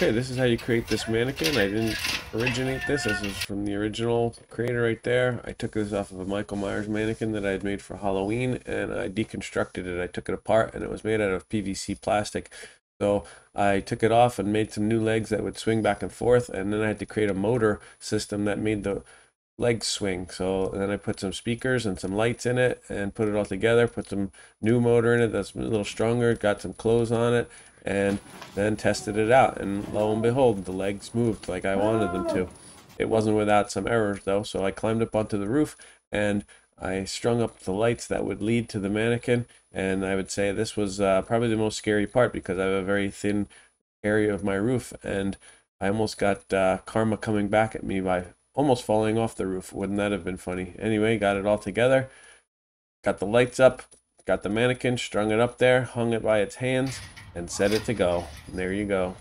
Okay, this is how you create this mannequin. I didn't originate this. This is from the original creator right there. I took this off of a Michael Myers mannequin that I had made for Halloween and I deconstructed it. I took it apart and it was made out of PVC plastic. So I took it off and made some new legs that would swing back and forth and then I had to create a motor system that made the legs swing. So then I put some speakers and some lights in it and put it all together, put some new motor in it that's a little stronger, got some clothes on it and then tested it out and lo and behold the legs moved like I wanted them to. It wasn't without some errors though so I climbed up onto the roof and I strung up the lights that would lead to the mannequin and I would say this was uh, probably the most scary part because I have a very thin area of my roof and I almost got uh, karma coming back at me by almost falling off the roof. Wouldn't that have been funny? Anyway, got it all together, got the lights up, got the mannequin, strung it up there, hung it by its hands, and set it to go. And there you go.